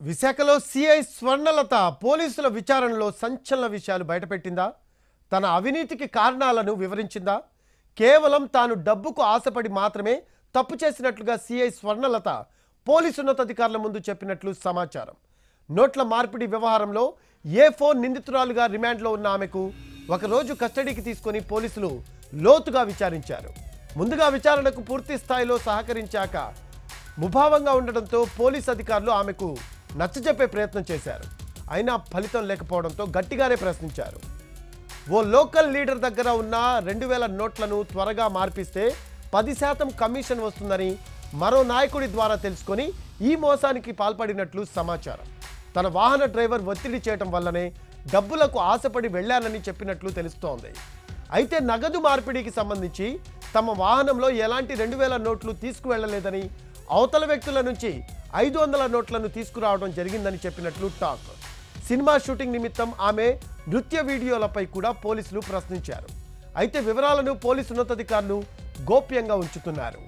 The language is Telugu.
విశాఖలో సిఐ స్వర్ణలత పోలీసుల విచారణలో సంచలన విషయాలు బయటపెట్టిందా? తన అవినీతికి కారణాలను వివరించిందా? కేవలం తాను డబ్బుకు ఆశపడి మాత్రమే తప్పు చేసినట్లుగా సిఐ స్వర్ణలత పోలీసు ఉన్నతాధికారుల ముందు చెప్పినట్లు సమాచారం. నోట్ల మార్పిడి వ్యవహారంలో ఏ ఫోన్ నిందితురాలుగా రిమాండ్లో ఉన్న ఆమెకు ఒకరోజు కస్టడీకి తీసుకొని పోలీసులు లోతుగా విచారించారు. ముందుగా విచారణకు పూర్తి స్థాయిలో సహకరించాక ముభావంగా ఉండడంతో పోలీస్ అధికారులు ఆమెకు నచ్చజెప్పే ప్రయత్నం చేశారు. అయినా ఫలితం లేకపోవడంతో గట్టిగానే ప్రశ్నించారు. ఓ లోకల్ లీడర్ దగ్గర ఉన్న రెండు వేల నోట్లను త్వరగా మార్పిస్తే పది శాతం కమిషన్ వస్తుందని మరో నాయకుడి ద్వారా తెలుసుకొని ఈ మోసానికి పాల్పడినట్లు సమాచారం. తన వాహన డ్రైవర్ ఒత్తిడి చేయటం వల్లనే డబ్బులకు ఆశపడి వెళ్ళానని చెప్పినట్లు తెలుస్తోంది. అయితే నగదు మార్పిడికి సంబంధించి తమ వాహనంలో ఎలాంటి రెండు వేల నోట్లు తీసుకువెళ్ళలేదని అవతల వ్యక్తుల నుంచి ఐదు వందల నోట్లను తీసుకురావడం జరిగిందని చెప్పినట్లు టాక్. సినిమా షూటింగ్ నిమిత్తం ఆమె నృత్య వీడియోలపై కూడా పోలీసులు ప్రశ్నించారు. అయితే వివరాలను పోలీసు ఉన్నతాధికారులు గోప్యంగా ఉంచుతున్నారు.